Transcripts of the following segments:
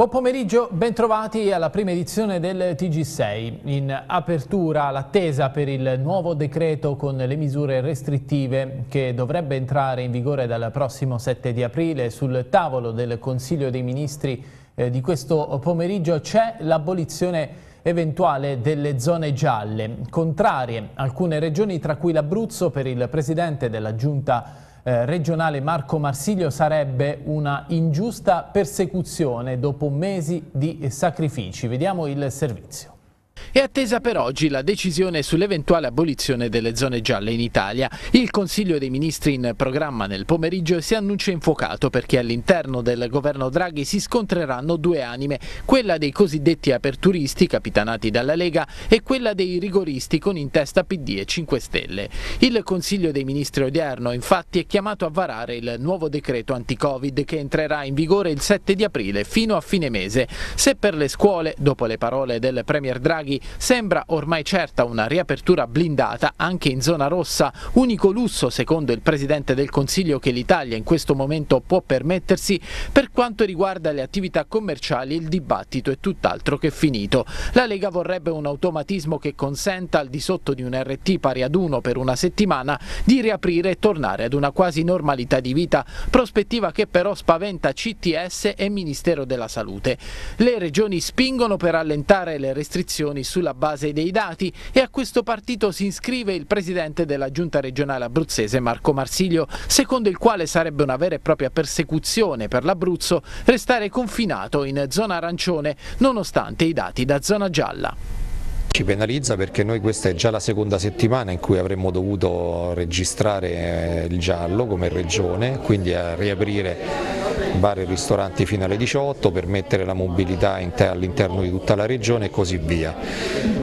Buon pomeriggio, bentrovati alla prima edizione del TG6. In apertura l'attesa per il nuovo decreto con le misure restrittive che dovrebbe entrare in vigore dal prossimo 7 di aprile. Sul tavolo del Consiglio dei Ministri eh, di questo pomeriggio c'è l'abolizione eventuale delle zone gialle, contrarie alcune regioni tra cui l'Abruzzo per il Presidente della Giunta eh, regionale Marco Marsiglio sarebbe una ingiusta persecuzione dopo mesi di sacrifici. Vediamo il servizio. È attesa per oggi la decisione sull'eventuale abolizione delle zone gialle in Italia. Il Consiglio dei Ministri in programma nel pomeriggio si annuncia infuocato perché all'interno del governo Draghi si scontreranno due anime, quella dei cosiddetti aperturisti capitanati dalla Lega e quella dei rigoristi con in testa PD e 5 Stelle. Il Consiglio dei Ministri odierno infatti è chiamato a varare il nuovo decreto anti-Covid che entrerà in vigore il 7 di aprile fino a fine mese. Se per le scuole, dopo le parole del Premier Draghi, sembra ormai certa una riapertura blindata anche in zona rossa, unico lusso secondo il Presidente del Consiglio che l'Italia in questo momento può permettersi, per quanto riguarda le attività commerciali il dibattito è tutt'altro che finito. La Lega vorrebbe un automatismo che consenta al di sotto di un RT pari ad 1 per una settimana di riaprire e tornare ad una quasi normalità di vita, prospettiva che però spaventa CTS e Ministero della Salute. Le regioni spingono per allentare le restrizioni sulla base dei dati e a questo partito si iscrive il presidente della giunta regionale abruzzese Marco Marsiglio, secondo il quale sarebbe una vera e propria persecuzione per l'Abruzzo restare confinato in zona arancione nonostante i dati da zona gialla. Ci penalizza perché noi questa è già la seconda settimana in cui avremmo dovuto registrare il giallo come regione, quindi a riaprire bar e ristoranti fino alle 18, permettere la mobilità all'interno di tutta la regione e così via.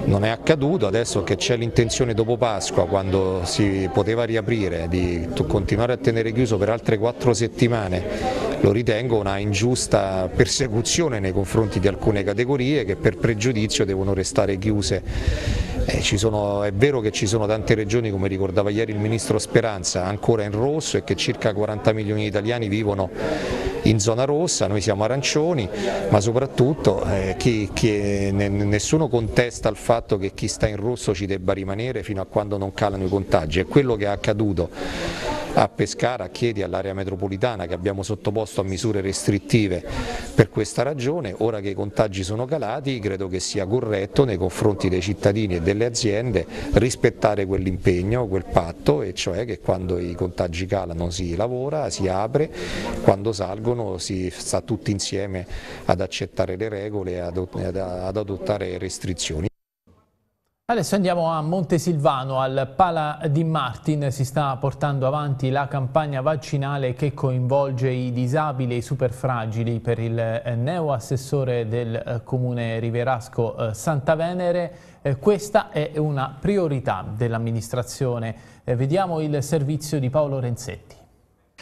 Non è accaduto, adesso che c'è l'intenzione dopo Pasqua, quando si poteva riaprire, di continuare a tenere chiuso per altre quattro settimane lo ritengo una ingiusta persecuzione nei confronti di alcune categorie che per pregiudizio devono restare chiuse. Eh, sono, è vero che ci sono tante regioni, come ricordava ieri il Ministro Speranza, ancora in rosso e che circa 40 milioni di italiani vivono in zona rossa, noi siamo arancioni, ma soprattutto eh, chi, chi, nessuno contesta il fatto che chi sta in rosso ci debba rimanere fino a quando non calano i contagi, è quello che è accaduto a Pescara, Chiedi, all'area metropolitana che abbiamo sottoposto a misure restrittive per questa ragione, ora che i contagi sono calati credo che sia corretto nei confronti dei cittadini e delle aziende rispettare quell'impegno, quel patto e cioè che quando i contagi calano si lavora, si apre, quando salgono si sta tutti insieme ad accettare le regole e ad adottare restrizioni. Adesso andiamo a Montesilvano, al Pala di Martin si sta portando avanti la campagna vaccinale che coinvolge i disabili e i superfragili per il eh, neo assessore del eh, comune Riverasco eh, Santa Venere. Questa è una priorità dell'amministrazione. Vediamo il servizio di Paolo Renzetti.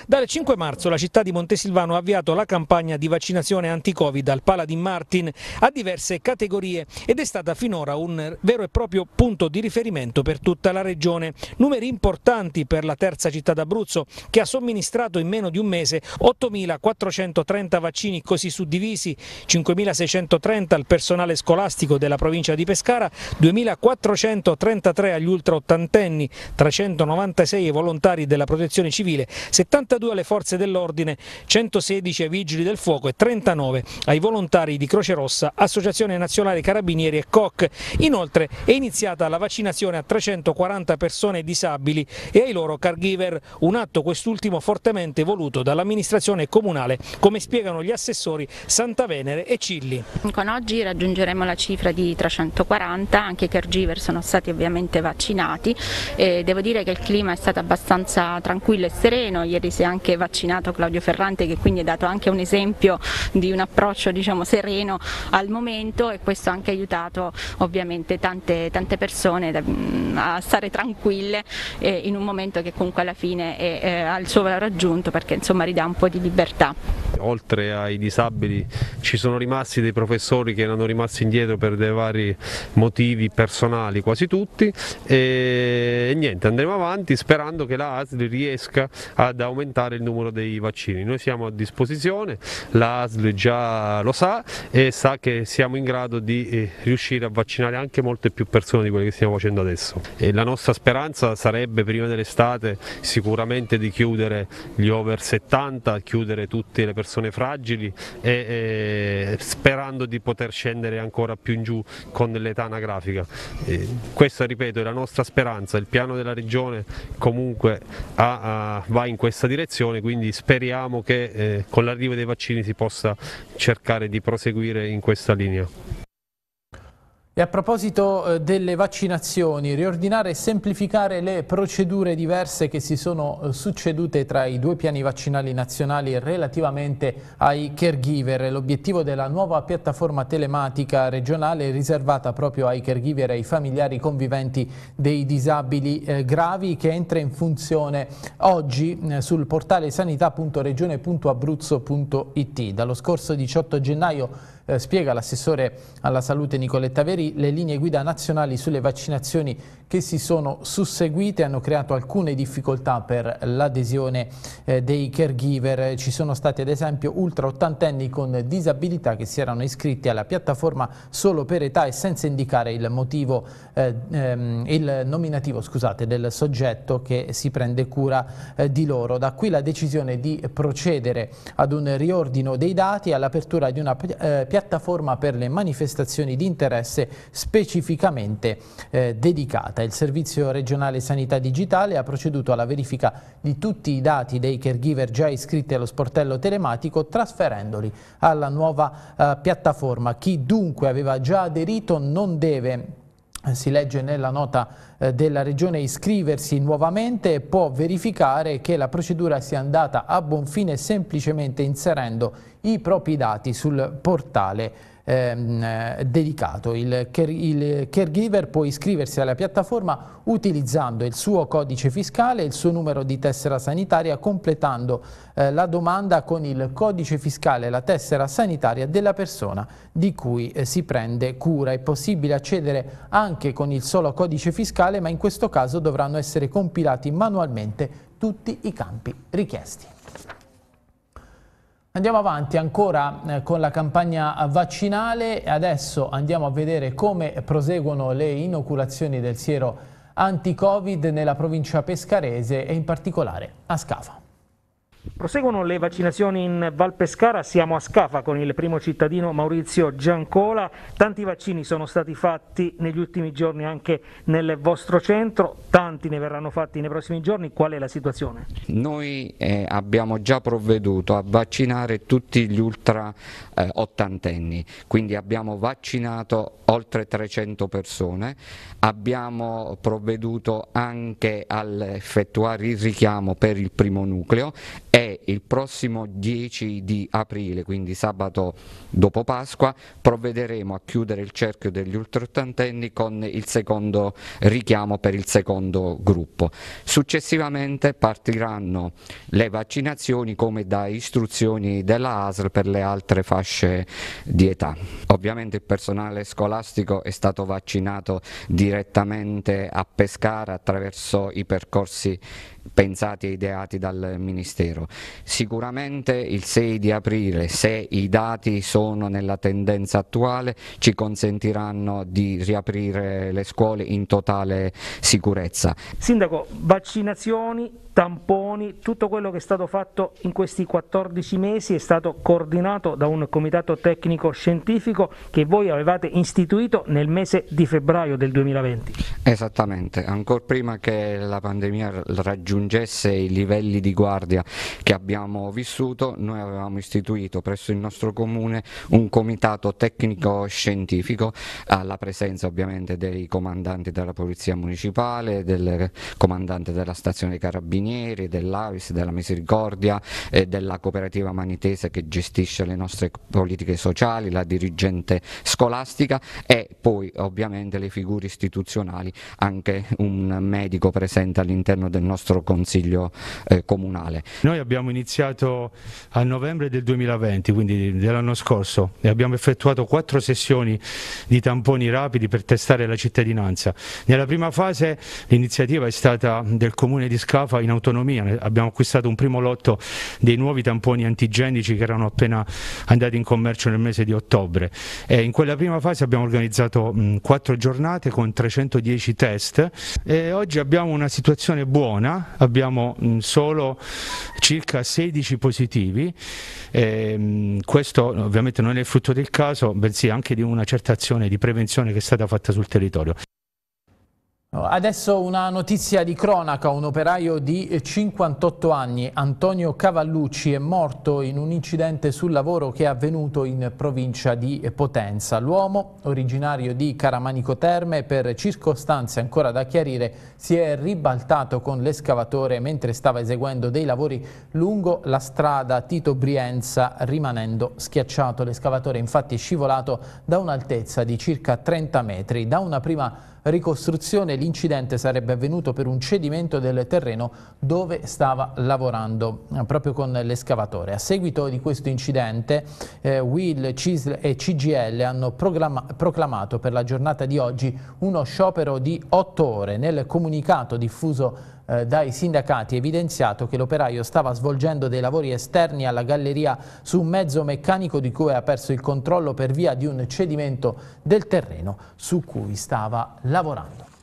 Dal 5 marzo la città di Montesilvano ha avviato la campagna di vaccinazione anti-Covid al Paladin Martin a diverse categorie ed è stata finora un vero e proprio punto di riferimento per tutta la regione. Numeri importanti per la terza città d'Abruzzo che ha somministrato in meno di un mese 8.430 vaccini così suddivisi, 5.630 al personale scolastico della provincia di Pescara, 2.433 agli ultra ottantenni, 396 ai volontari della protezione civile, 70 72 alle forze dell'ordine, 116 ai vigili del fuoco e 39 ai volontari di Croce Rossa, Associazione Nazionale Carabinieri e COC. Inoltre è iniziata la vaccinazione a 340 persone disabili e ai loro caregiver, un atto quest'ultimo fortemente voluto dall'amministrazione comunale, come spiegano gli assessori Santa Venere e Cilli. Con oggi raggiungeremo la cifra di 340, anche i caregiver sono stati ovviamente vaccinati e devo dire che il clima è stato abbastanza tranquillo e sereno, ieri si è anche vaccinato Claudio Ferrante che quindi ha dato anche un esempio di un approccio diciamo, sereno al momento e questo ha anche aiutato ovviamente tante, tante persone mm, a stare tranquille eh, in un momento che comunque alla fine è, è, ha il suo valore aggiunto perché insomma ridà un po' di libertà. Oltre ai disabili ci sono rimasti dei professori che erano rimasti indietro per dei vari motivi personali quasi tutti e niente andremo avanti sperando che la ASL riesca ad aumentare aumentare il numero dei vaccini. Noi siamo a disposizione, la ASL già lo sa e sa che siamo in grado di eh, riuscire a vaccinare anche molte più persone di quelle che stiamo facendo adesso. E la nostra speranza sarebbe prima dell'estate sicuramente di chiudere gli over 70, chiudere tutte le persone fragili e, e sperando di poter scendere ancora più in giù con l'età anagrafica. E questa ripeto è la nostra speranza, il piano della regione comunque ha, ha, va in questa direzione, quindi speriamo che eh, con l'arrivo dei vaccini si possa cercare di proseguire in questa linea. E a proposito eh, delle vaccinazioni, riordinare e semplificare le procedure diverse che si sono eh, succedute tra i due piani vaccinali nazionali relativamente ai caregiver. L'obiettivo della nuova piattaforma telematica regionale riservata proprio ai caregiver e ai familiari conviventi dei disabili eh, gravi che entra in funzione oggi sul portale sanità.regione.abruzzo.it. Dallo scorso 18 gennaio eh, spiega l'assessore alla salute Nicoletta Veri, le linee guida nazionali sulle vaccinazioni che si sono susseguite hanno creato alcune difficoltà per l'adesione eh, dei caregiver. Ci sono stati ad esempio ultra ottantenni con disabilità che si erano iscritti alla piattaforma solo per età e senza indicare il motivo, eh, ehm, il nominativo scusate, del soggetto che si prende cura eh, di loro. Da qui la decisione di procedere ad un riordino dei dati e all'apertura di una eh, piattaforma per le manifestazioni di interesse specificamente eh, dedicata. Il Servizio regionale sanità digitale ha proceduto alla verifica di tutti i dati dei caregiver già iscritti allo sportello telematico trasferendoli alla nuova eh, piattaforma. Chi dunque aveva già aderito non deve eh, si legge nella nota eh, della Regione iscriversi nuovamente e può verificare che la procedura sia andata a buon fine semplicemente inserendo i propri dati sul portale ehm, eh, dedicato. Il, care, il, caregiver può iscriversi alla piattaforma utilizzando il suo codice fiscale e il suo numero di tessera sanitaria completando eh, la domanda con il codice fiscale e la tessera sanitaria della persona di cui eh, si prende cura. È possibile accedere anche con il solo codice fiscale ma in questo caso dovranno essere compilati manualmente tutti i campi richiesti. Andiamo avanti ancora eh, con la campagna vaccinale e adesso andiamo a vedere come proseguono le inoculazioni del siero anti-Covid nella provincia pescarese e in particolare a Scafa. Proseguono le vaccinazioni in Val Pescara, siamo a Scafa con il primo cittadino Maurizio Giancola. Tanti vaccini sono stati fatti negli ultimi giorni anche nel vostro centro, tanti ne verranno fatti nei prossimi giorni. Qual è la situazione? Noi eh, abbiamo già provveduto a vaccinare tutti gli ultra eh, ottantenni, quindi abbiamo vaccinato oltre 300 persone, abbiamo provveduto anche a effettuare il richiamo per il primo nucleo e il prossimo 10 di aprile, quindi sabato dopo Pasqua, provvederemo a chiudere il cerchio degli ultraottantenni con il secondo richiamo per il secondo gruppo. Successivamente partiranno le vaccinazioni come da istruzioni della ASL per le altre fasce di età. Ovviamente il personale scolastico è stato vaccinato direttamente a Pescara attraverso i percorsi pensati e ideati dal Ministero. Sicuramente il 6 di aprile, se i dati sono nella tendenza attuale, ci consentiranno di riaprire le scuole in totale sicurezza. Sindaco, vaccinazioni, tamponi, tutto quello che è stato fatto in questi 14 mesi è stato coordinato da un comitato tecnico scientifico che voi avevate istituito nel mese di febbraio del 2020. Esattamente, ancora prima che la pandemia raggiungesse i livelli di guardia che abbiamo vissuto, noi avevamo istituito presso il nostro comune un comitato tecnico scientifico alla presenza ovviamente dei comandanti della polizia municipale, del comandante della stazione carabinieri, carabinieri, dell'Avis, della Misericordia e della cooperativa manitese che gestisce le nostre politiche sociali, la dirigente scolastica e poi ovviamente le figure istituzionali, anche un medico presente all'interno del nostro consiglio eh, comunale. Noi abbiamo iniziato a novembre del 2020, quindi dell'anno scorso, e abbiamo effettuato quattro sessioni di tamponi rapidi per testare la cittadinanza. Nella prima fase l'iniziativa è stata del comune di Scafa in autonomia, abbiamo acquistato un primo lotto dei nuovi tamponi antigenici che erano appena andati in commercio nel mese di ottobre. E in quella prima fase abbiamo organizzato quattro giornate con 310 test e oggi abbiamo una situazione buona, abbiamo mh, solo circa 16 positivi, e, mh, questo ovviamente non è il frutto del caso, bensì anche di una certa azione di prevenzione che è stata fatta sul territorio. Adesso una notizia di cronaca, un operaio di 58 anni, Antonio Cavallucci, è morto in un incidente sul lavoro che è avvenuto in provincia di Potenza. L'uomo, originario di Caramanico Terme, per circostanze ancora da chiarire, si è ribaltato con l'escavatore mentre stava eseguendo dei lavori lungo la strada Tito Brienza, rimanendo schiacciato. L'escavatore infatti è scivolato da un'altezza di circa 30 metri. Da una prima ricostruzione l'incidente sarebbe avvenuto per un cedimento del terreno dove stava lavorando eh, proprio con l'escavatore. A seguito di questo incidente eh, Will, CISL e CGL hanno proclamato per la giornata di oggi uno sciopero di otto ore. Nel comunicato diffuso eh, dai sindacati evidenziato che l'operaio stava svolgendo dei lavori esterni alla galleria su un mezzo meccanico di cui ha perso il controllo per via di un cedimento del terreno su cui stava lavorando.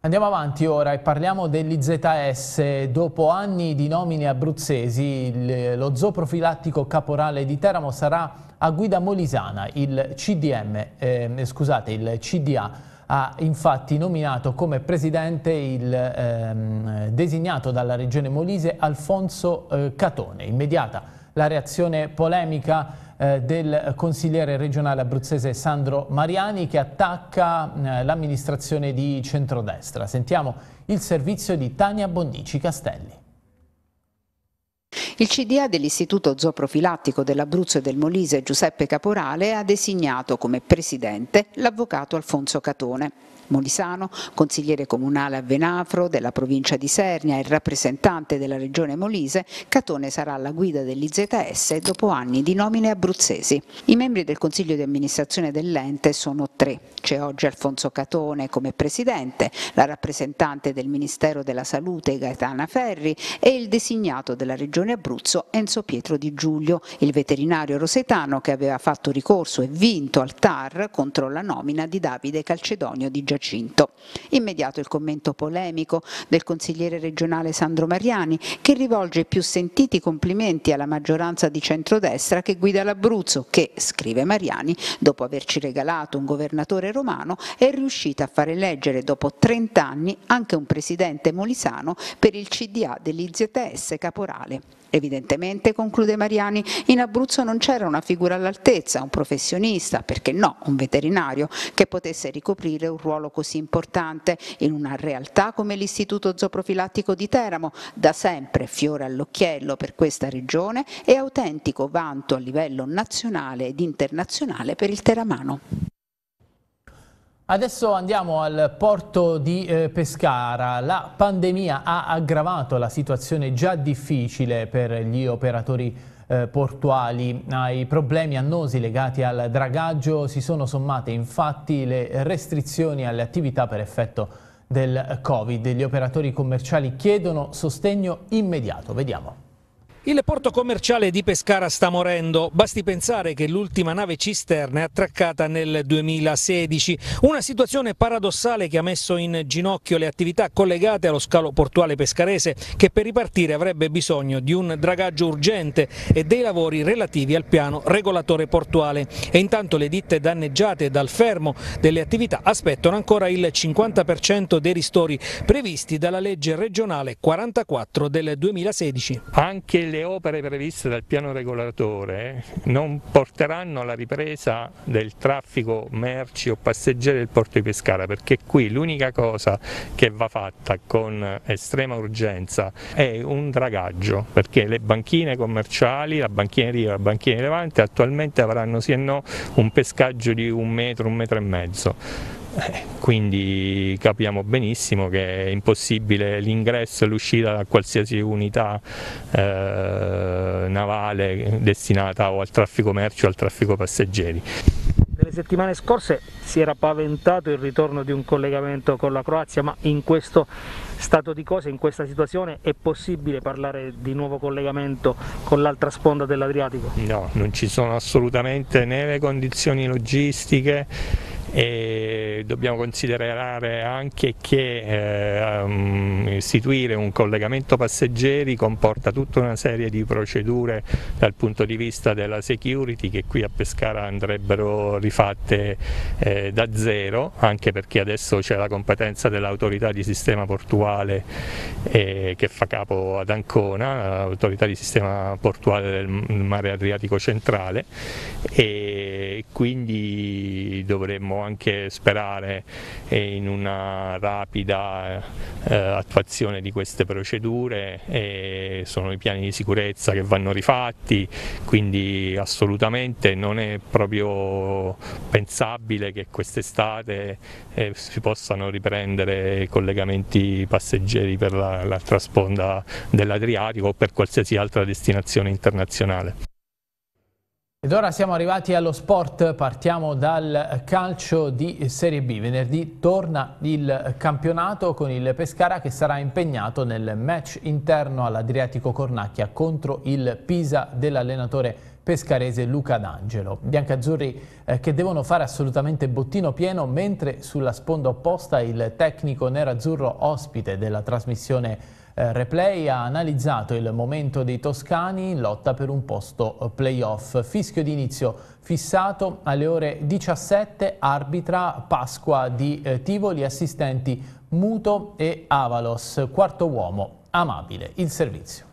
Andiamo avanti ora e parliamo dell'IZS. Dopo anni di nomine abruzzesi, lo zooprofilattico caporale di Teramo sarà a guida molisana. Il CDM, eh, scusate, il CDA ha infatti nominato come presidente il ehm, designato dalla regione Molise Alfonso eh, Catone. Immediata la reazione polemica eh, del consigliere regionale abruzzese Sandro Mariani che attacca eh, l'amministrazione di centrodestra. Sentiamo il servizio di Tania Bondici Castelli. Il CDA dell'Istituto Zooprofilattico dell'Abruzzo e del Molise Giuseppe Caporale ha designato come presidente l'avvocato Alfonso Catone. Molisano, consigliere comunale a Venafro della provincia di Sernia e rappresentante della regione Molise, Catone sarà alla guida dell'IZS dopo anni di nomine abruzzesi. I membri del consiglio di amministrazione dell'ente sono tre. C'è oggi Alfonso Catone come presidente, la rappresentante del Ministero della Salute Gaetana Ferri e il designato della regione Abruzzo Enzo Pietro Di Giulio, il veterinario rosetano che aveva fatto ricorso e vinto al TAR contro la nomina di Davide Calcedonio di Giacinto. Immediato il commento polemico del consigliere regionale Sandro Mariani che rivolge i più sentiti complimenti alla maggioranza di centrodestra che guida l'Abruzzo che, scrive Mariani, dopo averci regalato un governatore romano è riuscita a far eleggere dopo 30 anni anche un presidente molisano per il CDA dell'IZS Caporale. Evidentemente, conclude Mariani, in Abruzzo non c'era una figura all'altezza, un professionista, perché no, un veterinario, che potesse ricoprire un ruolo così importante in una realtà come l'Istituto Zooprofilattico di Teramo, da sempre fiore all'occhiello per questa regione e autentico vanto a livello nazionale ed internazionale per il teramano. Adesso andiamo al porto di eh, Pescara. La pandemia ha aggravato la situazione già difficile per gli operatori eh, portuali. Ai problemi annosi legati al dragaggio si sono sommate infatti le restrizioni alle attività per effetto del Covid. Gli operatori commerciali chiedono sostegno immediato. Vediamo. Il porto commerciale di Pescara sta morendo, basti pensare che l'ultima nave cisterna è attraccata nel 2016, una situazione paradossale che ha messo in ginocchio le attività collegate allo scalo portuale pescarese che per ripartire avrebbe bisogno di un dragaggio urgente e dei lavori relativi al piano regolatore portuale. E intanto le ditte danneggiate dal fermo delle attività aspettano ancora il 50% dei ristori previsti dalla legge regionale 44 del 2016. Anche le le opere previste dal piano regolatore non porteranno alla ripresa del traffico merci o passeggeri del porto di Pescara perché qui l'unica cosa che va fatta con estrema urgenza è un dragaggio perché le banchine commerciali, la banchina riva la banchina levante attualmente avranno sì e no un pescaggio di un metro, un metro e mezzo. eh, quindi capiamo benissimo che è impossibile l'ingresso e l'uscita da qualsiasi unità eh, navale destinata o al traffico merci o al traffico passeggeri. settimane scorse si era paventato il ritorno di un collegamento con la Croazia, ma in questo stato di cose, in questa situazione, è possibile parlare di nuovo collegamento con l'altra sponda dell'Adriatico? No, non ci sono assolutamente né le condizioni logistiche e dobbiamo considerare anche che eh, istituire un collegamento passeggeri comporta tutta una serie di procedure dal punto di vista della security che qui a Pescara andrebbero rifatte eh, da zero anche perché adesso c'è la competenza dell'autorità di sistema portuale eh, che fa capo ad Ancona, l'autorità di sistema portuale del mare Adriatico centrale. E quindi dovremmo anche sperare in una rapida eh, attuazione di queste procedure e sono i piani di sicurezza che vanno rifatti, quindi assolutamente non è proprio pensabile che quest'estate eh, si possano riprendere i collegamenti passeggeri per l'altra la sponda dell'Adriatico o per qualsiasi altra destinazione internazionale. Ed ora siamo arrivati allo sport, partiamo dal calcio di Serie B. Venerdì torna il campionato con il Pescara che sarà impegnato nel match interno all'Adriatico Cornacchia contro il Pisa dell'allenatore pescarese Luca D'Angelo. Biancazzurri eh, che devono fare assolutamente bottino pieno mentre sulla sponda opposta il tecnico nerazzurro ospite della trasmissione eh, Replay ha analizzato il momento dei toscani in lotta per un posto eh, playoff. Fischio di inizio fissato alle ore 17, arbitra Pasqua di eh, Tivoli, assistenti Muto e Avalos, quarto uomo, amabile, il servizio.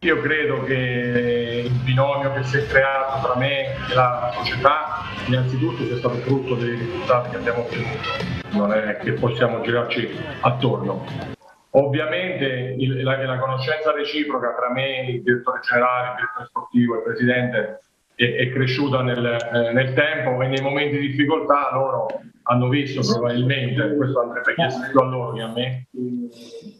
Io credo che il binomio che si è creato tra me e la società innanzitutto sia stato frutto dei risultati che abbiamo ottenuto, non è che possiamo girarci attorno. Ovviamente il, la, la, conoscenza reciproca tra me, il direttore generale, il direttore sportivo e il presidente è, è cresciuta nel, eh, nel, tempo e nei momenti di difficoltà loro hanno visto probabilmente, questo andrebbe chiesto più a loro che a me,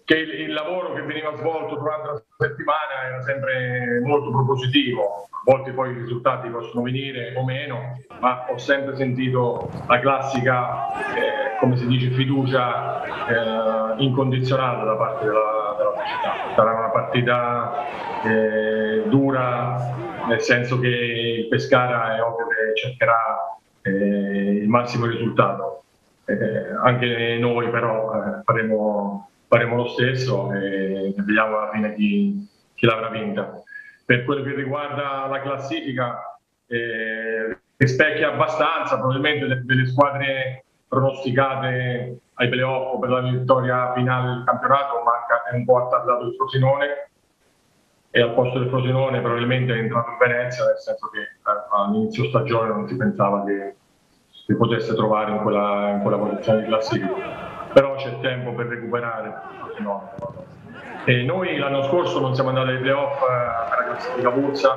che il, il, lavoro che veniva svolto durante la settimana era sempre molto propositivo, a volte poi i risultati possono venire o meno, ma ho sempre sentito la classica, eh, come si dice, fiducia eh, incondizionata da parte della, della società. Sarà una partita eh, dura, nel senso che il Pescara è ovvio che cercherà eh, il massimo risultato. Eh, anche noi però eh, faremo, faremo, lo stesso e vediamo alla fine chi, chi l'avrà vinta. Per quello che riguarda la classifica, eh, rispecchia abbastanza probabilmente delle, delle squadre pronosticate ai playoff per la vittoria finale del campionato, manca è un po' attardato il Frosinone e al posto del Frosinone probabilmente è entrato in Venezia, nel senso che eh, all'inizio stagione non si pensava che si potesse trovare in quella, in quella posizione di classifica. Però c'è tempo per recuperare. No. E noi l'anno scorso non siamo andati ai playoff eh, per la classifica Bursa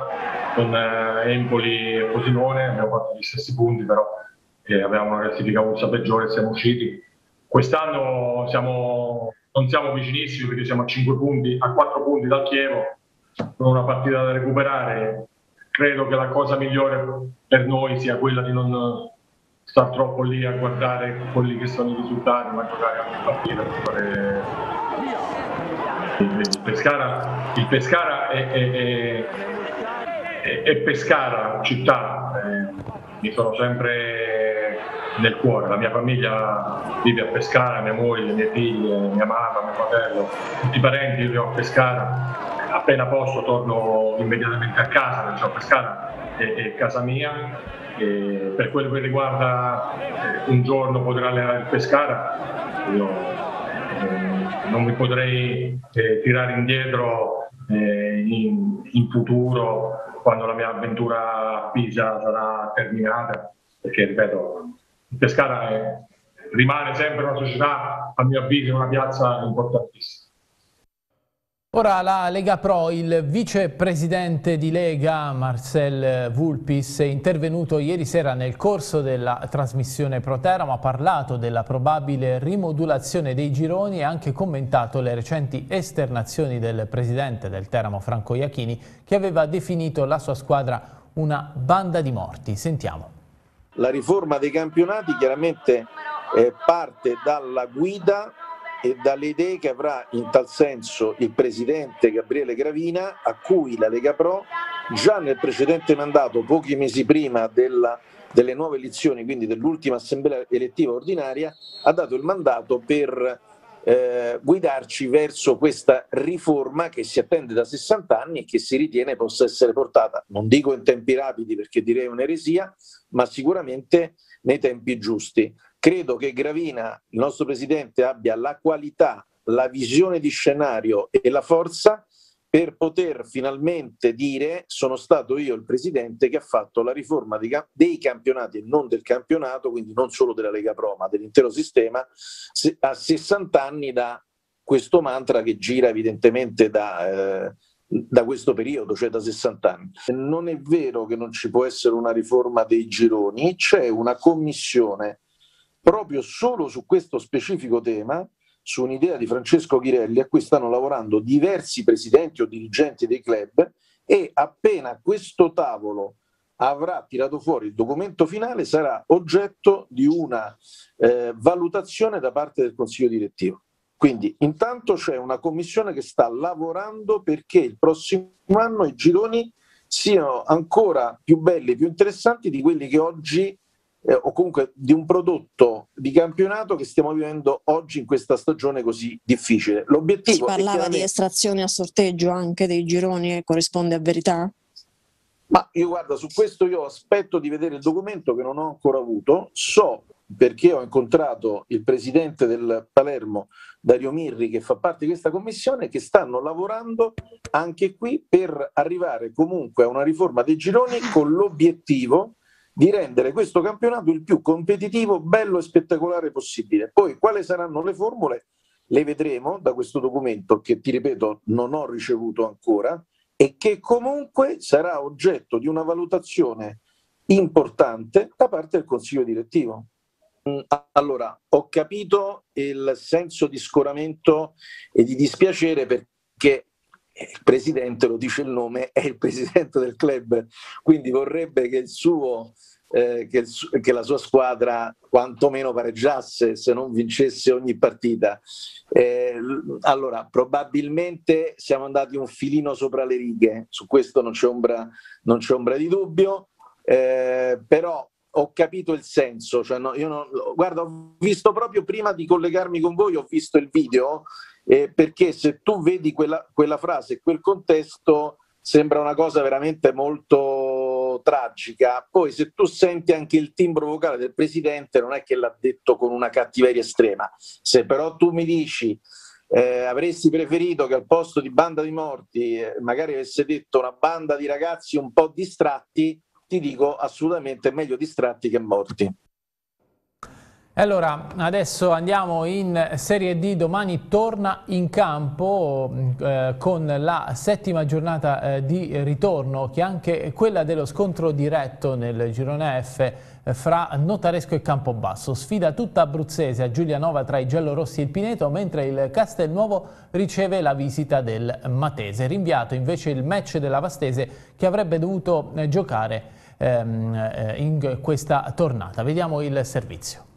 con eh, Empoli e Frosinone, abbiamo fatto gli stessi punti, però eh, avevamo una classifica Bursa peggiore e siamo usciti. Quest'anno siamo, non siamo vicinissimi perché siamo a 5 punti, a 4 punti dal Chievo, con una partita da recuperare. Credo che la cosa migliore per noi sia quella di non stare troppo lì a guardare quelli che sono i risultati, ma giocare anche partita. Fare... Il Pescara, il Pescara è, è, è, è, Pescara, città, eh, mi sono sempre nel cuore, la mia famiglia vive a Pescara, mia moglie, mie figlie, mia mamma, mio fratello, tutti i parenti vivono a Pescara, appena posso torno immediatamente a casa, perciò Pescara è, è casa mia e per quello che riguarda eh, un giorno poter allenare il Pescara, io eh, non mi potrei eh, tirare indietro eh, in, in, futuro quando la mia avventura a Pisa sarà terminata, perché ripeto, il Pescara è, rimane sempre una società, a mio avviso, una piazza importantissima. Ora la Lega Pro, il vicepresidente di Lega Marcel Vulpis è intervenuto ieri sera nel corso della trasmissione Pro Teramo, ha parlato della probabile rimodulazione dei gironi e ha anche commentato le recenti esternazioni del presidente del Teramo Franco Iachini che aveva definito la sua squadra una banda di morti. Sentiamo. La riforma dei campionati chiaramente eh, parte dalla guida e dalle idee che avrà in tal senso il presidente Gabriele Gravina, a cui la Lega Pro già nel precedente mandato, pochi mesi prima della, delle nuove elezioni, quindi dell'ultima assemblea elettiva ordinaria, ha dato il mandato per eh, guidarci verso questa riforma che si attende da 60 anni e che si ritiene possa essere portata, non dico in tempi rapidi perché direi un'eresia, ma sicuramente nei tempi giusti. Credo che Gravina, il nostro Presidente, abbia la qualità, la visione di scenario e la forza per poter finalmente dire sono stato io il Presidente che ha fatto la riforma dei campionati e non del campionato, quindi non solo della Lega Pro ma dell'intero sistema, a 60 anni da questo mantra che gira evidentemente da... Eh, da questo periodo, cioè da 60 anni. Non è vero che non ci può essere una riforma dei gironi, c'è una commissione proprio solo su questo specifico tema, su un'idea di Francesco Ghirelli a cui stanno lavorando diversi presidenti o dirigenti dei club e appena questo tavolo avrà tirato fuori il documento finale sarà oggetto di una eh, valutazione da parte del Consiglio direttivo. Quindi intanto c'è una commissione che sta lavorando perché il prossimo anno i gironi siano ancora più belli, più interessanti di quelli che oggi eh, o comunque di un prodotto di campionato che stiamo vivendo oggi in questa stagione così difficile. L'obiettivo si parlava chiaramente... di estrazione a sorteggio anche dei gironi e corrisponde a verità? Ma io guarda, su questo io aspetto di vedere il documento che non ho ancora avuto, so perché ho incontrato il presidente del Palermo, Dario Mirri, che fa parte di questa commissione, che stanno lavorando anche qui per arrivare comunque a una riforma dei gironi con l'obiettivo di rendere questo campionato il più competitivo, bello e spettacolare possibile. Poi quali saranno le formule? Le vedremo da questo documento che, ti ripeto, non ho ricevuto ancora e che comunque sarà oggetto di una valutazione importante da parte del Consiglio direttivo. Mm, allora, ho capito il senso di scoramento e di dispiacere perché il presidente, lo dice il nome, è il presidente del club, quindi vorrebbe che, suo, eh, che, il che la sua squadra quantomeno pareggiasse se non vincesse ogni partita. Eh, allora, probabilmente siamo andati un filino sopra le righe, su questo non c'è ombra, non c'è ombra di dubbio, eh, però ho capito il senso. Cioè no, non, guarda, ho visto proprio prima di collegarmi con voi, ho visto il video eh, perché se tu vedi quella, quella frase, quel contesto, sembra una cosa veramente molto tragica. Poi se tu senti anche il timbro vocale del presidente, non è che l'ha detto con una cattiveria estrema. Se però tu mi dici eh, avresti preferito che al posto di banda di morti eh, magari avesse detto una banda di ragazzi un po' distratti, ti dico assolutamente meglio distratti che morti. Allora, adesso andiamo in Serie D, domani torna in campo eh, con la settima giornata eh, di ritorno, che è anche quella dello scontro diretto nel girone F eh, fra Notaresco e Campobasso. Sfida tutta abruzzese a Giulianova tra i giallorossi e il Pineto, mentre il Castelnuovo riceve la visita del Matese. Rinviato invece il match della Vastese che avrebbe dovuto eh, giocare ehm, eh, in questa tornata. Vediamo il servizio.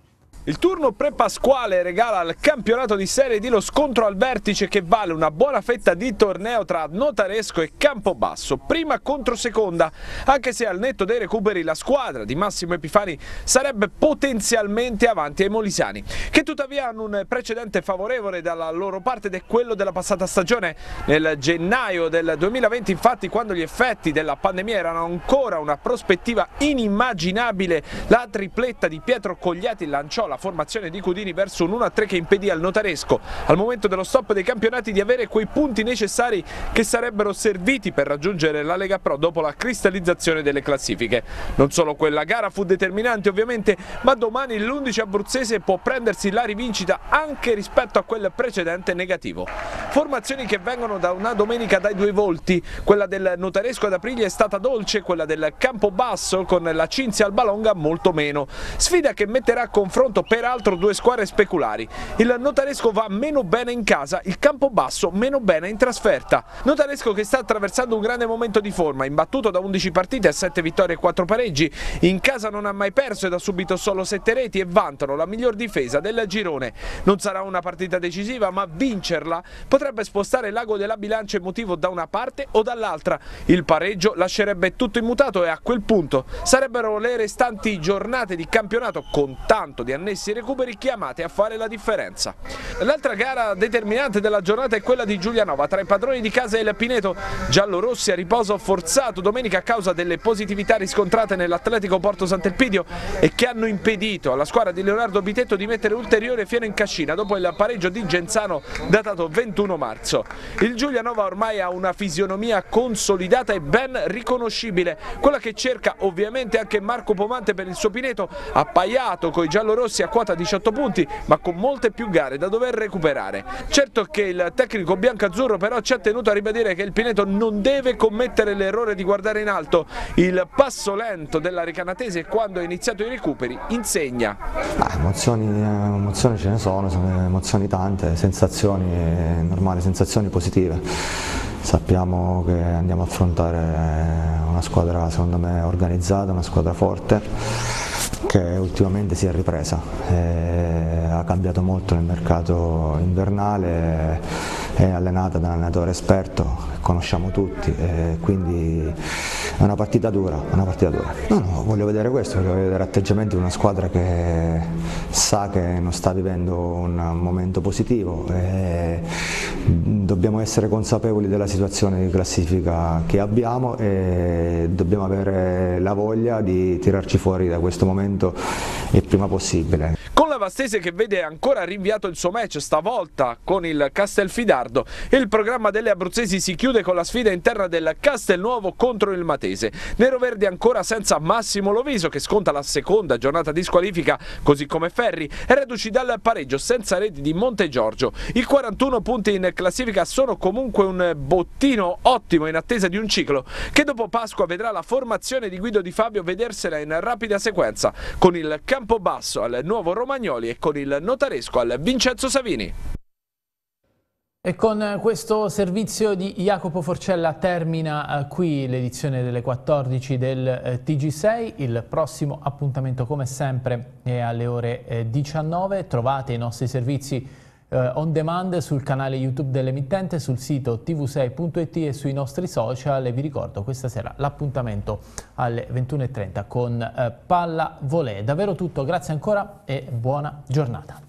Il turno pre-pasquale regala al campionato di Serie D lo scontro al vertice che vale una buona fetta di torneo tra Notaresco e Campobasso, prima contro seconda, anche se al netto dei recuperi la squadra di Massimo Epifani sarebbe potenzialmente avanti ai Molisani, che tuttavia hanno un precedente favorevole dalla loro parte ed è quello della passata stagione. Nel gennaio del 2020 infatti quando gli effetti della pandemia erano ancora una prospettiva inimmaginabile, la tripletta di Pietro Cogliati lanciò la formazione di Cudini verso un 1-3 che impedì al Notaresco al momento dello stop dei campionati di avere quei punti necessari che sarebbero serviti per raggiungere la Lega Pro dopo la cristallizzazione delle classifiche. Non solo quella gara fu determinante ovviamente, ma domani l'11 abruzzese può prendersi la rivincita anche rispetto a quel precedente negativo. Formazioni che vengono da una domenica dai due volti, quella del Notaresco ad Aprilia è stata dolce, quella del Campobasso con la Cinzia al Balonga molto meno. Sfida che metterà a confronto peraltro due squadre speculari. Il Notaresco va meno bene in casa, il Campobasso meno bene in trasferta. Notaresco che sta attraversando un grande momento di forma, imbattuto da 11 partite a 7 vittorie e 4 pareggi, in casa non ha mai perso ed ha subito solo 7 reti e vantano la miglior difesa del girone. Non sarà una partita decisiva, ma vincerla potrebbe spostare l'ago della bilancia emotivo da una parte o dall'altra. Il pareggio lascerebbe tutto immutato e a quel punto sarebbero le restanti giornate di campionato con tanto di annessi recuperi chiamate a fare la differenza. L'altra gara determinante della giornata è quella di Giulianova tra i padroni di casa e il Pineto giallo-rossi a riposo forzato domenica a causa delle positività riscontrate nell'Atletico Porto Sant'Elpidio e che hanno impedito alla squadra di Leonardo Bitetto di mettere ulteriore fieno in cascina dopo il pareggio di Genzano datato 21 marzo. Il Giulianova ormai ha una fisionomia consolidata e ben riconoscibile, quella che cerca ovviamente anche Marco Pomante per il suo Pineto, appaiato con i giallorossi a quota 18 punti ma con molte più gare da dover recuperare. Certo che il tecnico biancazzurro però ci ha tenuto a ribadire che il Pineto non deve commettere l'errore di guardare in alto, il passo lento della Recanatese quando ha iniziato i recuperi insegna. Ah, emozioni, emozioni ce ne sono, sono emozioni tante, sensazioni normali, sensazioni positive. Sappiamo che andiamo a affrontare una squadra secondo me organizzata, una squadra forte che ultimamente si è ripresa, eh, ha cambiato molto nel mercato invernale, è allenata da un allenatore esperto, conosciamo tutti, quindi è una partita dura, una partita dura. No, no, voglio vedere questo, voglio vedere atteggiamenti di una squadra che sa che non sta vivendo un momento positivo e dobbiamo essere consapevoli della situazione di classifica che abbiamo e dobbiamo avere la voglia di tirarci fuori da questo momento il prima possibile. Con la Vastese che vede ancora rinviato il suo match stavolta con il Castelfidardo, il programma delle abruzzesi si chiude con la sfida interna del Castelnuovo contro il Matese. Nero Verde ancora senza Massimo Loviso che sconta la seconda giornata di squalifica, così come Ferri, e reduci dal pareggio senza reti di Monte Giorgio. I 41 punti in classifica sono comunque un bottino ottimo in attesa di un ciclo che dopo Pasqua vedrà la formazione di Guido Di Fabio vedersela in rapida sequenza con il Campobasso al nuovo Romagnoli e con il Notaresco al Vincenzo Savini. E con questo servizio di Jacopo Forcella termina eh, qui l'edizione delle 14 del eh, TG6. Il prossimo appuntamento come sempre è alle ore eh, 19. Trovate i nostri servizi eh, on demand sul canale YouTube dell'emittente, sul sito tv6.it e sui nostri social. E vi ricordo questa sera l'appuntamento alle 21.30 con eh, Palla Volée. Davvero tutto, grazie ancora e buona giornata.